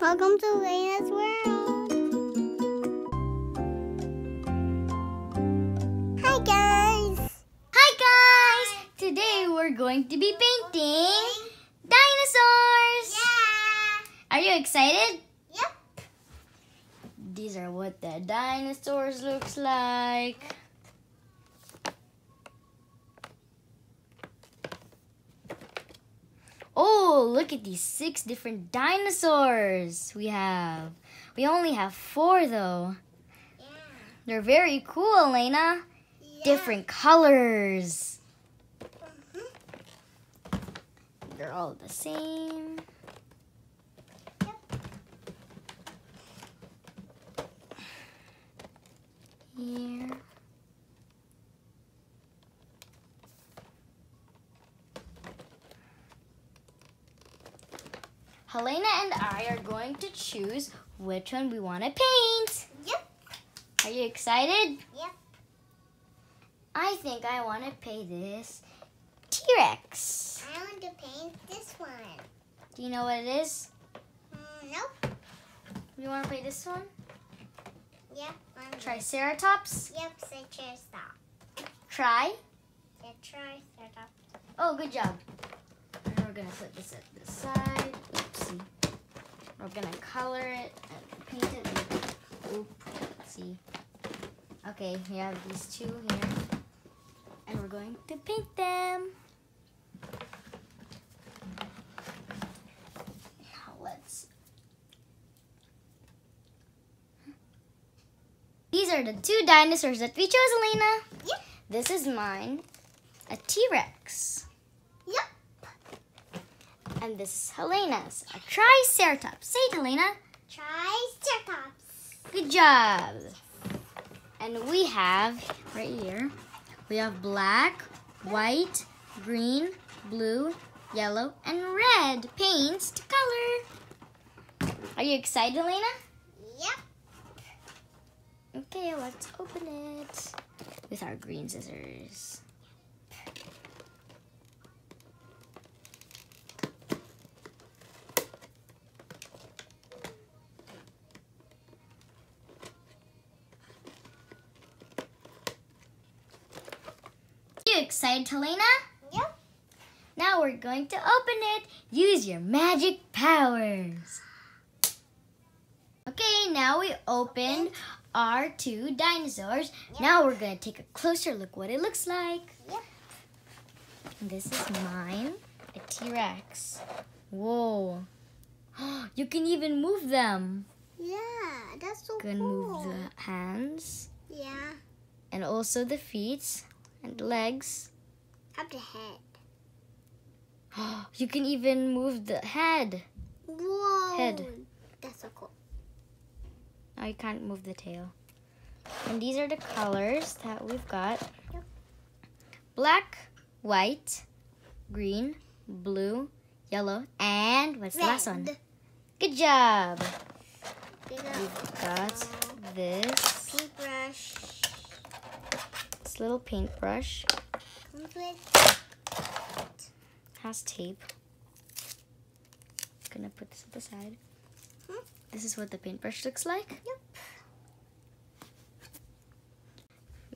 Welcome to Lena's world. Hi guys. Hi guys! Today we're going to be painting dinosaurs! Yeah. Are you excited? Yep. These are what the dinosaurs looks like. Oh, look at these six different dinosaurs we have. We only have four though. Yeah. They're very cool, Elena. Yeah. Different colors. Mhm. They're all the same. Yep. Here. Helena and I are going to choose which one we want to paint. Yep. Are you excited? Yep. I think I want to paint this T-Rex. I want to paint this one. Do you know what it is? Mm, nope. You want to paint this one? Yep. I'm Triceratops? Yep. Stop. Try? Yeah, try stop. Oh, good job. Gonna put this at the side. Oopsie. We're gonna color it and paint it. Oop. See. Okay, we have these two here. And we're going to paint them. Now let's. These are the two dinosaurs that we chose, Elena. Yep. This is mine, a T-Rex. And this is Helena's, a Triceratops. Say it, Helena. Triceratops. Good job. And we have, right here, we have black, white, green, blue, yellow, and red paints to color. Are you excited, Helena? Yep. Okay, let's open it with our green scissors. You excited, Helena? Yep. Now we're going to open it. Use your magic powers. Okay, now we opened our two dinosaurs. Now we're going to take a closer look what it looks like. Yep. This is mine, a T-Rex. Whoa. You can even move them. Yeah, that's so You can cool. move the hands Yeah. and also the feet and legs. Up the head. You can even move the head. Whoa. Head. That's so cool. Now you can't move the tail. And these are the colors that we've got. Yep. Black, white, green, blue, yellow, and what's the last one? Good job. Big We've got this, paintbrush. This little paintbrush. Comes with Has tape. Gonna put this at the side. Hmm. This is what the paintbrush looks like. Yep.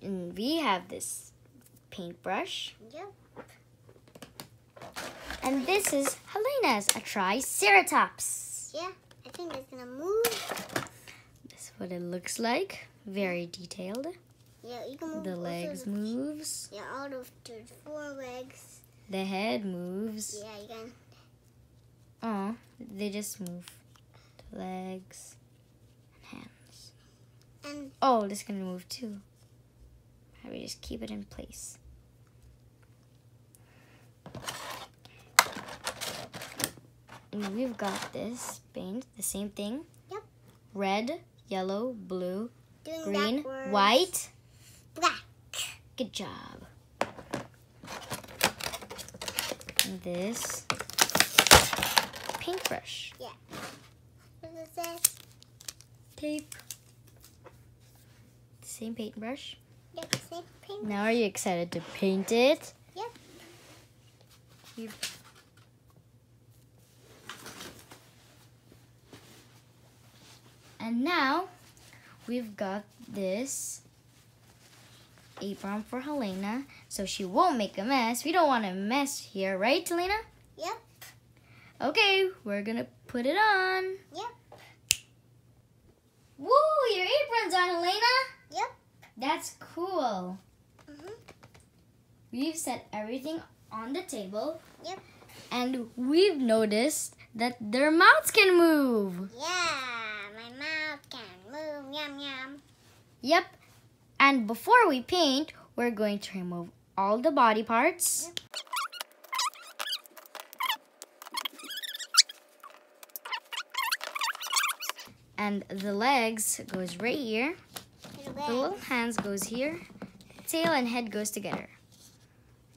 And we have this paintbrush. Yep. And this is Helena's, a Triceratops. Yeah. I think it's gonna move. This is what it looks like. Very detailed. Yeah, you can move The legs the- moves. Yeah, all of the four legs. The head moves. Yeah, you can. Oh, they just move. The legs and hands. And Oh, this can move too. How we just keep it in place. And we've got this paint, the same thing. Yep. Red, yellow, blue, doing green, backwards. white. Black. Good job. And this paintbrush. Yeah. What is this? Tape. Same paintbrush. Yep, same paint. Now are you excited to paint it? Yep. You've And now we've got this apron for Helena so she won't make a mess. We don't want a mess here, right, Helena? Yep. Okay, we're gonna put it on. Yep. Woo, your apron's on, Helena. Yep. That's cool. Mhm. We've set everything on the table. Yep. And we've noticed that their mouths can move. Yeah, my mouth can move. Yum yum. Yep. And before we paint, we're going to remove all the body parts. And the legs goes right here. The little hands goes here. Tail and head goes together.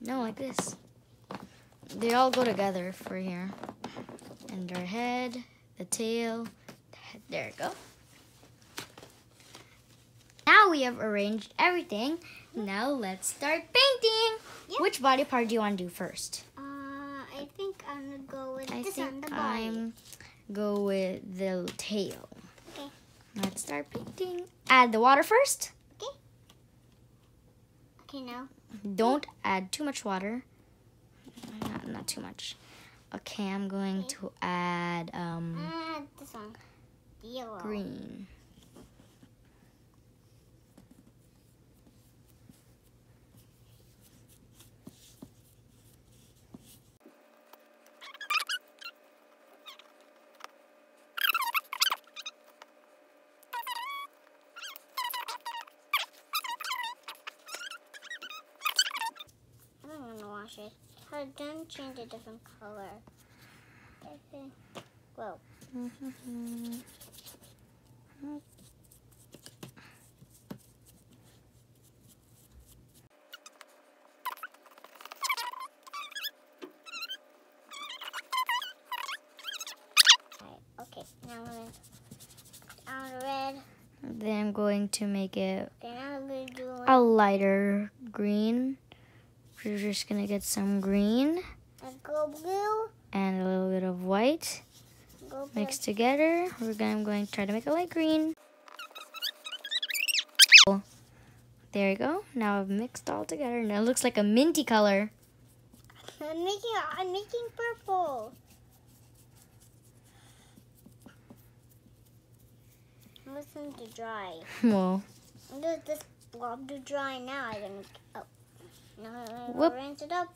No, like this. They all go together for here. And their head, the tail, the head. There you go. Now we have arranged everything. Now let's start painting. Yep. Which body part do you want to do first? Uh, I think I'm gonna go with I this on the think body. I'm go with the tail. Okay. Let's start painting. Add the water first. Okay, Okay, now. Don't add too much water. Not, not too much. Okay, I'm going Okay. to add um, Uh, this one. Yellow. green. I'm gonna wash Her done change a different color. Okay. Whoa. Okay, now I'm gonna on red. Then I'm going to make it Okay, now I'm gonna do a lighter green. We're just gonna get some green a go blue. and a little bit of white mixed together. We're gonna, I'm going to try to make a light green. There you go. Now I've mixed all together and it looks like a minty color. I'm making I'm making purple. I'm listening to dry. Well, this blob to dry now. I'm gonna oh now I'm rinse it up.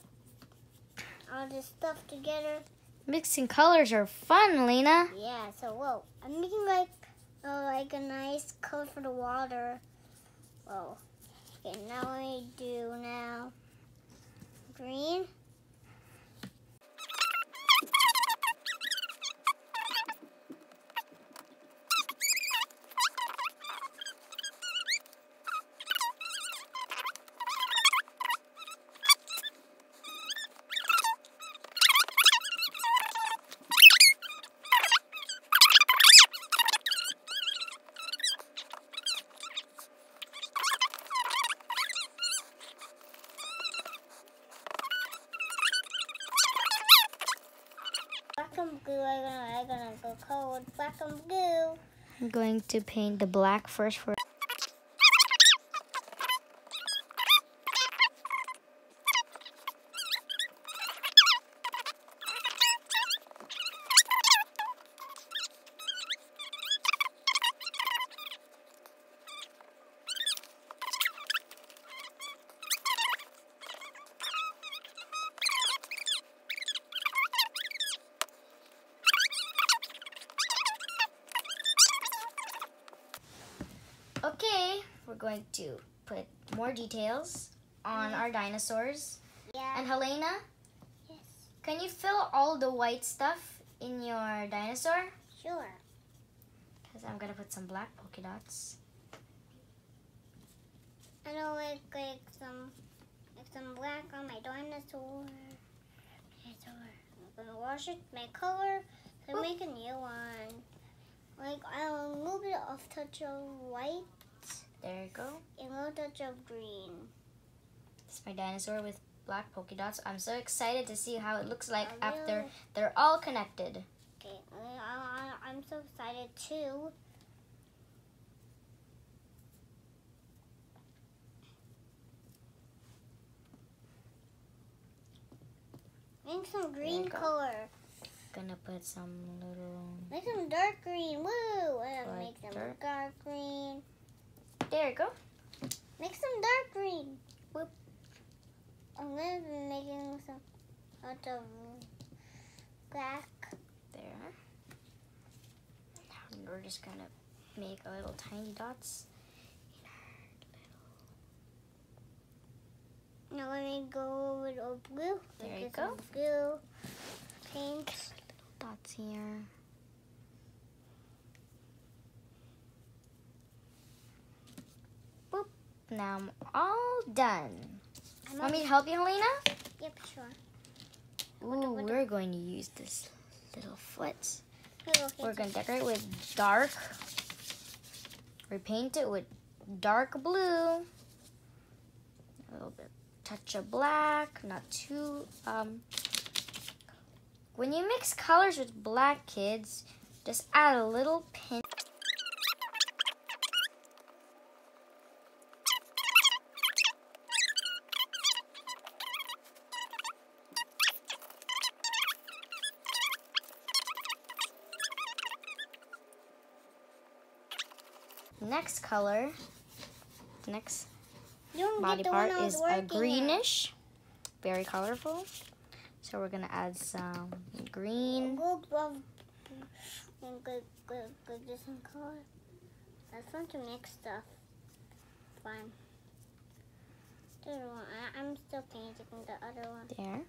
All this stuff together. mixing colors are fun, Lena. Yeah. So whoa, I'm making like uh, like a nice color for the water. Whoa. Okay, now we do now green. Black and blue. I'm going to paint the black first for going to put more details on our dinosaurs. Yeah. And Helena, yes. can you fill all the white stuff in your dinosaur? Sure. Because I'm going to put some black polka dots. I know like like some like some black on my dinosaur. Dinosaur. I'm gonna wash it, make color, then Oh. make a new one. Like a little bit of touch of white there you go. A little touch of green. It's my dinosaur with black polka dots. I'm so excited to see how it looks like really, after they're all connected. Okay, I'm so excited too. Make some green color. Gonna put some little. Make some dark green. Woo! And make some dark green. There you go. Make some dark green. Whoop. I'm gonna be making some out of black. There. Now we're just gonna make a little tiny dots. Now let me go with a blue. There you go. Blue. Pink. Dots here. Now I'm all done. I'm Want me to help you, Helena? Yep, sure. Ooh, we're going to use this little foot. We're going to decorate with dark. Repaint it with dark blue. A little bit touch of black, not too um when you mix colors with black kids, just add a little pinch Next color, the next body part one I was is a working at. greenish, very colorful. So we're gonna add some green. Go go, go, go different color. That's fun to mix stuff. Fine. The other one, I, I'm still painting the other one. There.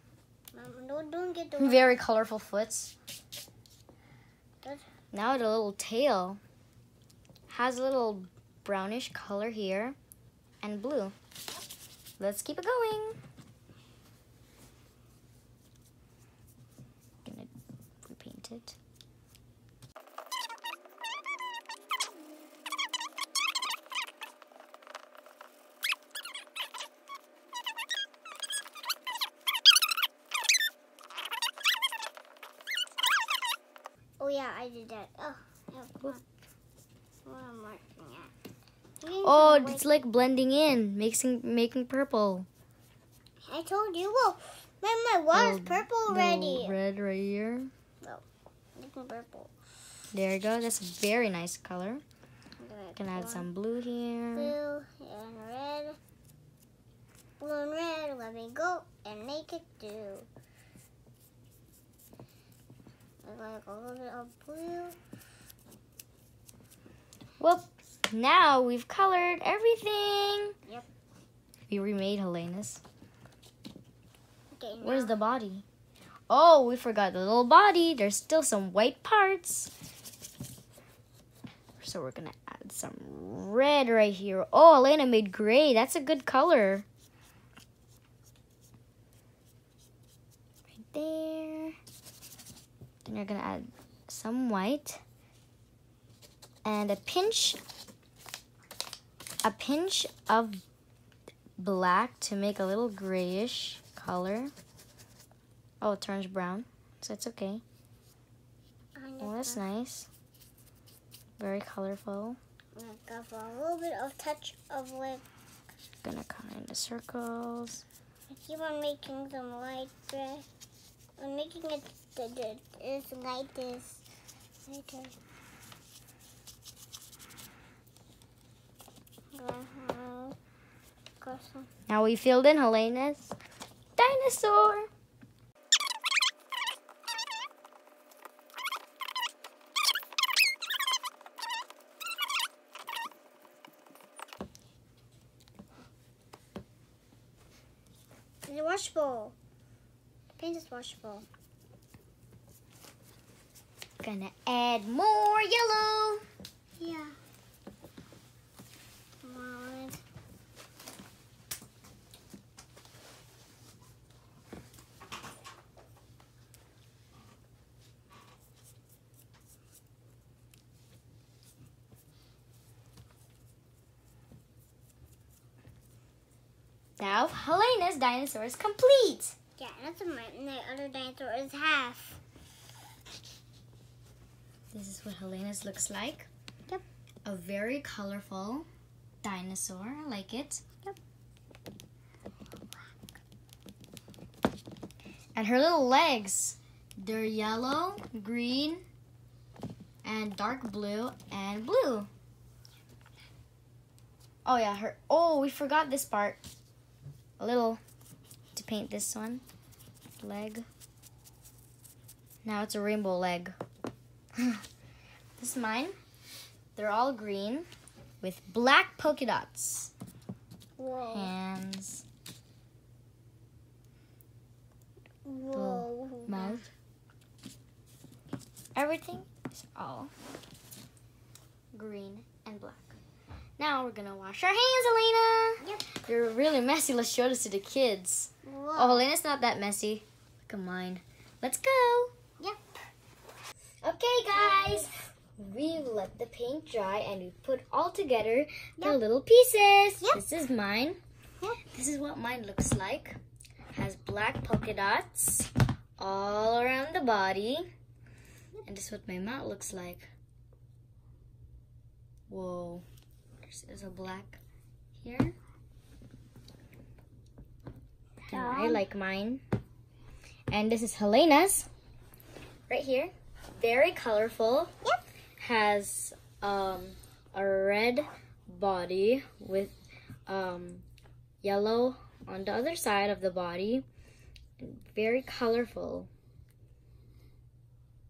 Mom, don't, don't get the. Very colorful foots. Good. Now the little tail has a little brownish color here and blue. Let's keep it going. Like blending in, mixing, making purple. I told you. well, man, my water's purple already. Red right here. Oh, looking purple. There you go. That's a very nice color. Good. Gonna add One. some blue here. blue and red. Blue and red, let me go and make it do. I like a little bit of blue. Whoop. Now we've colored everything. Yep. We remade Helena's. Okay, Where's the body? Oh, we forgot the little body. There's still some white parts. So we're gonna add some red right here. Oh, Elena made gray. That's a good color. Right there. Then you're gonna add some white and a pinch a pinch of black to make a little grayish color. Oh, it turns brown, so it's okay. I'm Oh, that's nice. Very colorful. gonna go for a little bit of touch of like. Gonna color in circles. I keep on making some light gray. I'm making it. The, the, it's like this. There. Uh-huh. Got some. Uh-huh. Now we filled in Helena's dinosaur. It's washable. Paint is washable. Gonna add more yellow. Yeah. Come on. Now Helena's dinosaur is complete. Yeah, that's what my, my other dinosaur is half. This is what Helena's looks like. Yep. A very colorful dinosaur. I like it. Yep. And her little legs, they're yellow, green, and dark blue and blue. Oh yeah, her. Oh, we forgot this part. A little to paint this one leg. Now it's a rainbow leg. this is mine. They're all green with black polka dots. Whoa. Hands, Whoa. mouth. Everything is all green and black. Now we're gonna wash our hands, Elena. Yep. They're really messy. Let's show this to the kids. Whoa. Oh, Elena's not that messy. Look at mine. Let's go. Yep. Okay, guys. We let the paint dry and we put all together the little pieces. Yep. This is mine. Yep. This is what mine looks like. Has black polka dots all around the body. And this is what my mouth looks like. Whoa. There's, there's a black here. And I like mine. And this is Helena's. Right here. Very colorful. Yep. Has um, a red body with um, yellow on the other side of the body. Very colorful.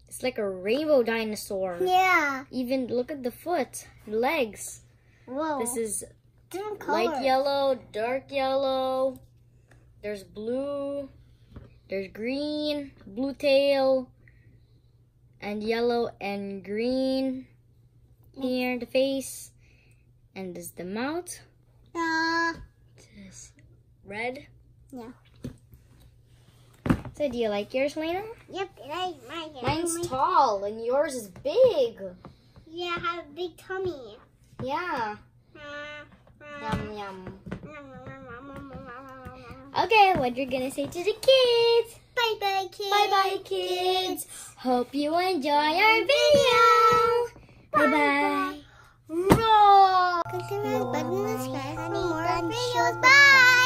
It's like a rainbow dinosaur. Yeah. Even look at the foot, legs. Whoa. This is light yellow, dark yellow. There's blue. There's green, blue tail, and yellow and green. Here, the face. And this the mouth. Uh, This red. Yeah. So, do you like yours, Lena? yep. I, my, Mine's tall and yours is big. Yeah, I have a big tummy. Yeah. Yum yum. Okay, what you're gonna say to the kids? bye, bye kids. Bye bye, kids. Hope you enjoy our video. Bye bye. Roll. Click the red button to subscribe for more videos. Bye.